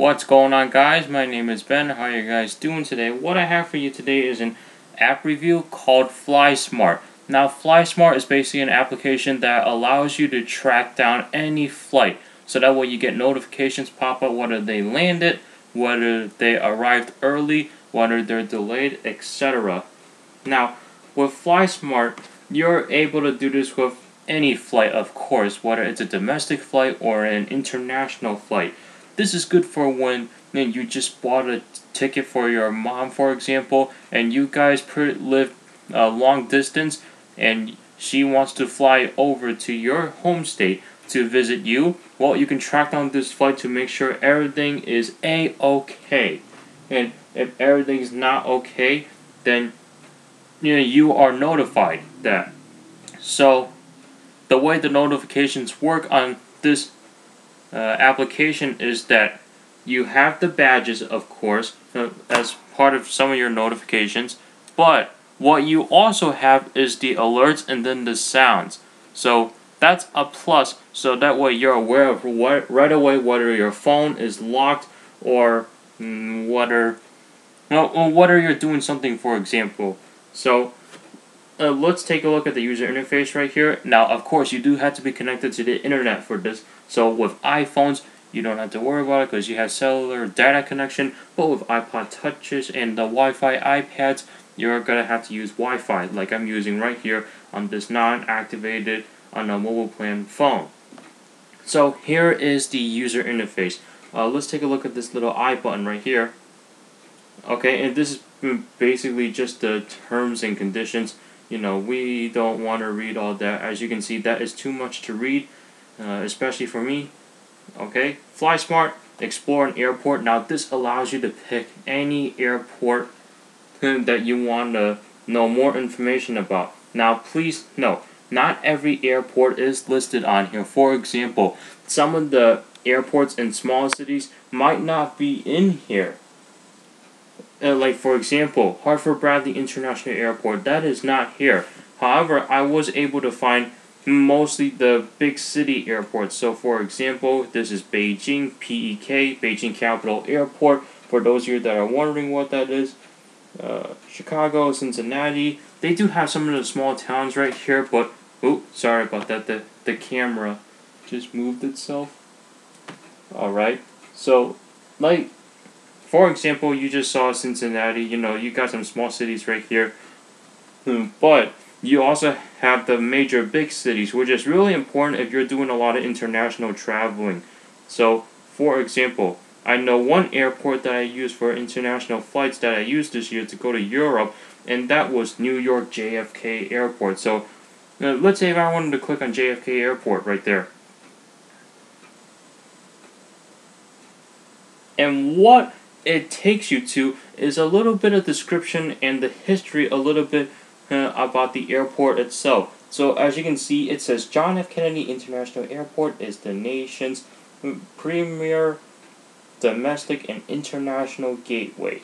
What's going on guys? My name is Ben. How are you guys doing today? What I have for you today is an app review called FlySmart. Now FlySmart is basically an application that allows you to track down any flight. So that way you get notifications pop up whether they landed, whether they arrived early, whether they're delayed, etc. Now with FlySmart, you're able to do this with any flight of course, whether it's a domestic flight or an international flight. This is good for when man, you just bought a ticket for your mom, for example, and you guys live a long distance, and she wants to fly over to your home state to visit you. Well, you can track down this flight to make sure everything is a okay, and if everything's not okay, then you know you are notified that. So, the way the notifications work on this uh, application is that you have the badges, of course, uh, as part of some of your notifications, but what you also have is the alerts and then the sounds. So that's a plus, so that way you're aware of what, right away whether your phone is locked or mm, whether, well, whether you're doing something, for example. So uh, let's take a look at the user interface right here. Now, of course, you do have to be connected to the internet for this. So with iPhones, you don't have to worry about it because you have cellular data connection. But with iPod touches and the Wi-Fi iPads, you're gonna have to use Wi-Fi, like I'm using right here on this non-activated on a mobile plan phone. So here is the user interface. Uh, let's take a look at this little I button right here. Okay, and this is basically just the terms and conditions you know, we don't want to read all that. As you can see, that is too much to read, uh, especially for me. Okay, Fly Smart, explore an airport. Now, this allows you to pick any airport that you want to know more information about. Now, please note, not every airport is listed on here. For example, some of the airports in small cities might not be in here uh, like for example, Hartford Bradley International Airport, that is not here. However, I was able to find mostly the big city airports. So for example, this is Beijing, PEK, Beijing Capital Airport. For those of you that are wondering what that is, uh, Chicago, Cincinnati. They do have some of the small towns right here, but oh, sorry about that. The the camera just moved itself. All right. So, like for example, you just saw Cincinnati, you know, you got some small cities right here. Hmm, but you also have the major big cities, which is really important if you're doing a lot of international traveling. So, for example, I know one airport that I use for international flights that I used this year to go to Europe, and that was New York JFK Airport. So, uh, let's say if I wanted to click on JFK Airport right there. And what it takes you to is a little bit of description and the history a little bit uh, about the airport itself. So as you can see, it says John F. Kennedy International Airport is the nation's premier domestic and international gateway.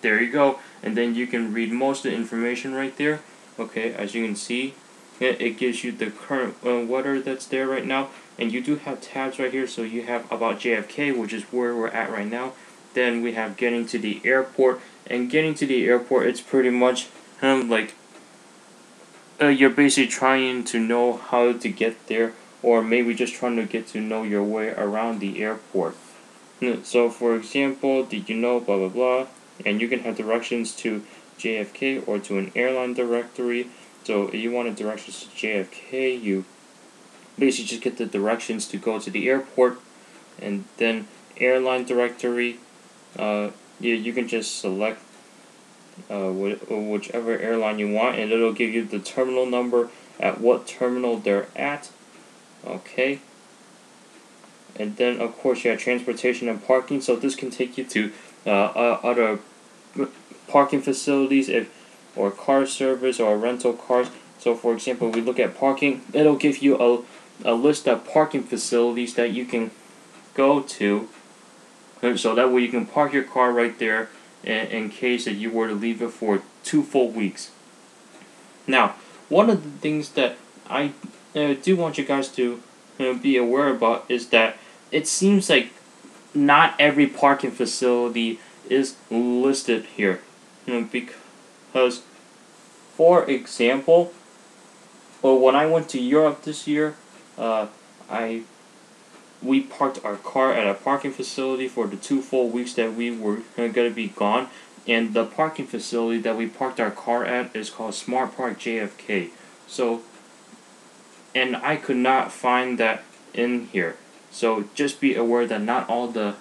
There you go. And then you can read most of the information right there. Okay, as you can see, it, gives you the current uh, weather that's there right now. And you do have tabs right here. So you have about JFK, which is where we're at right now. Then we have getting to the airport. And getting to the airport, it's pretty much kind of like uh, you're basically trying to know how to get there, or maybe just trying to get to know your way around the airport. So, for example, did you know blah blah blah, and you can have directions to JFK or to an airline directory. So, if you want directions to JFK, you basically just get the directions to go to the airport, and then airline directory uh, yeah, you can just select uh, wh whichever airline you want and it'll give you the terminal number at what terminal they're at. Okay. And then of course you have transportation and parking so this can take you to uh, other parking facilities if or car service or rental cars. So for example we look at parking it'll give you a, a list of parking facilities that you can go to so that way you can park your car right there in, in case that you were to leave it for two full weeks. Now, one of the things that I uh, do want you guys to know, be aware about is that it seems like not every parking facility is listed here. You know, because, for example, well, when I went to Europe this year, uh, I we parked our car at a parking facility for the two full weeks that we were going to be gone. And the parking facility that we parked our car at is called Smart Park JFK. So, and I could not find that in here. So just be aware that not all the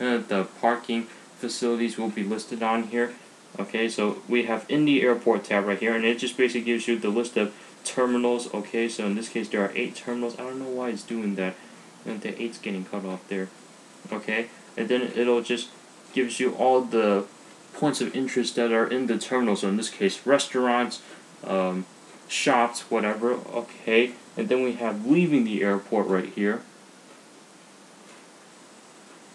uh, the parking facilities will be listed on here. Okay, so we have in the Airport tab right here, and it just basically gives you the list of terminals. Okay, so in this case there are eight terminals. I don't know why it's doing that. And the eight's getting cut off there. Okay, and then it'll just gives you all the points of interest that are in the terminal. So in this case, restaurants, um, shops, whatever. Okay, and then we have leaving the airport right here.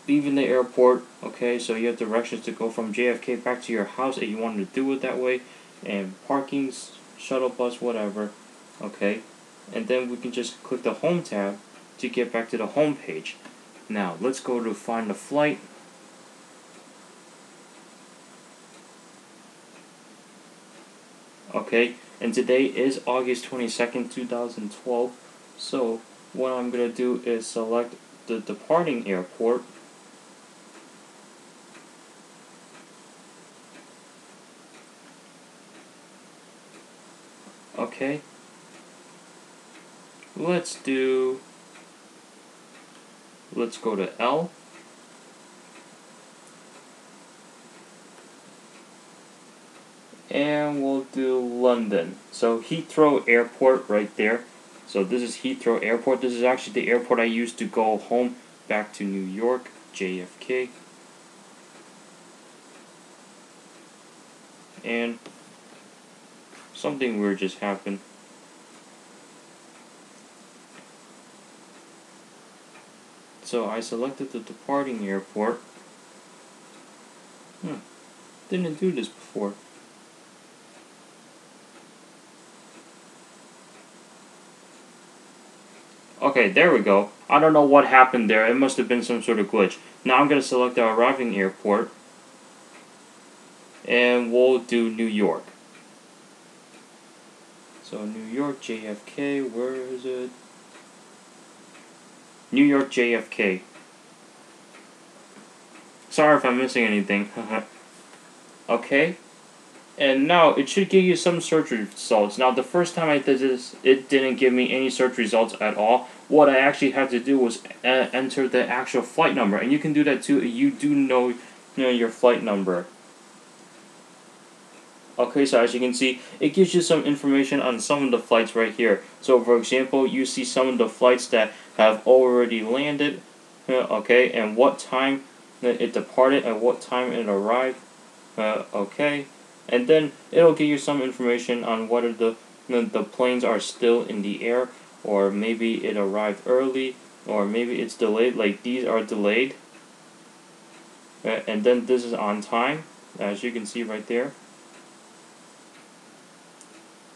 Leaving the airport, okay, so you have directions to go from JFK back to your house if you wanted to do it that way, and parkings, shuttle bus, whatever, okay, and then we can just click the home tab to get back to the home page. Now, let's go to find the flight. Okay, and today is August 22nd, 2012. So, what I'm going to do is select the departing airport. Okay. Let's do let's go to L. And we'll do London. So Heathrow Airport right there. So this is Heathrow Airport. This is actually the airport I used to go home back to New York, JFK. And something weird just happened. So I selected the departing airport. Hmm. Didn't do this before. Okay, there we go. I don't know what happened there. It must have been some sort of glitch. Now I'm going to select the arriving airport. And we'll do New York. So New York, JFK, where is it? New York JFK. Sorry if I'm missing anything. okay. And now it should give you some search results. Now the first time I did this, it didn't give me any search results at all. What I actually had to do was uh, enter the actual flight number. And you can do that too. You do know, you know your flight number. Okay, so as you can see, it gives you some information on some of the flights right here. So for example, you see some of the flights that have already landed, okay, and what time it departed and what time it arrived, uh, okay, and then it'll give you some information on whether the the planes are still in the air or maybe it arrived early or maybe it's delayed like these are delayed. Uh, and then this is on time as you can see right there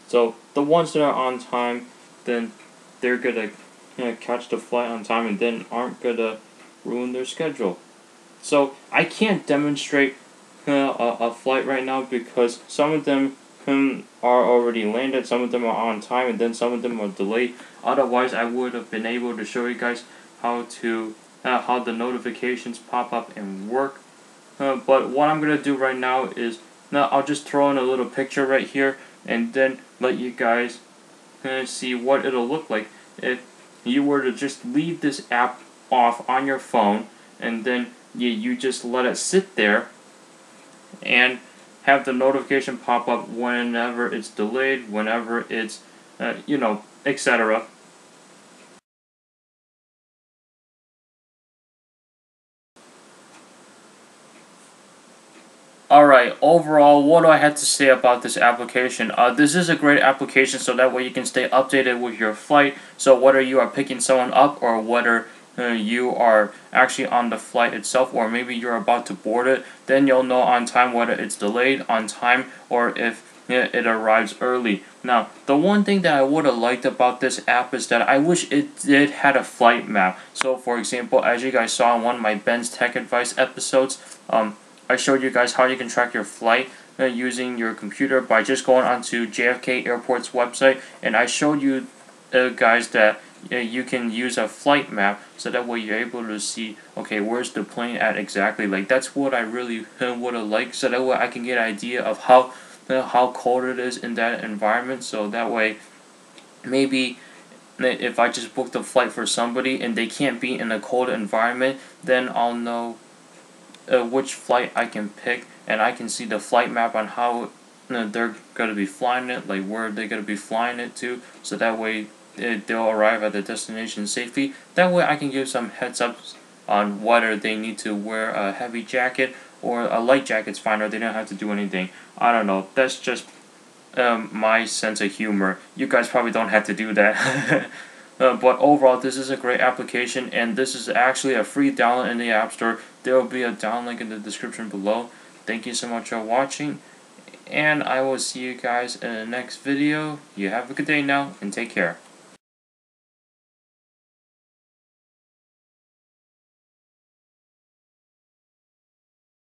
so the ones that are on time then they're gonna you know, catch the flight on time and then aren't to ruin their schedule. So I can't demonstrate uh, a, a flight right now because some of them um, are already landed, some of them are on time, and then some of them are delayed. Otherwise, I would have been able to show you guys how to uh, how the notifications pop up and work. Uh, but what I'm gonna do right now is now I'll just throw in a little picture right here and then let you guys kind of see what it'll look like if you were to just leave this app off on your phone and then you, you just let it sit there and have the notification pop up whenever it's delayed, whenever it's, uh, you know, etc. Alright, overall, what do I have to say about this application? Uh, this is a great application so that way you can stay updated with your flight. So whether you are picking someone up or whether uh, you are actually on the flight itself or maybe you're about to board it, then you'll know on time whether it's delayed on time or if it arrives early. Now, the one thing that I would have liked about this app is that I wish it did had a flight map. So, for example, as you guys saw in one of my Ben's Tech Advice episodes, um, I showed you guys how you can track your flight uh, using your computer by just going onto JFK Airport's website, and I showed you uh, guys that uh, you can use a flight map so that way you're able to see okay where's the plane at exactly? Like that's what I really would have liked so that way I can get an idea of how how cold it is in that environment so that way maybe if I just booked a flight for somebody and they can't be in a cold environment then I'll know uh, which flight I can pick and I can see the flight map on how uh, they're going to be flying it like where they're going to be flying it to so that way uh, they'll arrive at the destination safely that way I can give some heads up on whether they need to wear a heavy jacket or a light jacket's fine or they don't have to do anything. I don't know. That's just um, my sense of humor. You guys probably don't have to do that. uh, but overall, this is a great application and this is actually a free download in the App Store. There will be a down link in the description below. Thank you so much for watching and I will see you guys in the next video. You have a good day now and take care.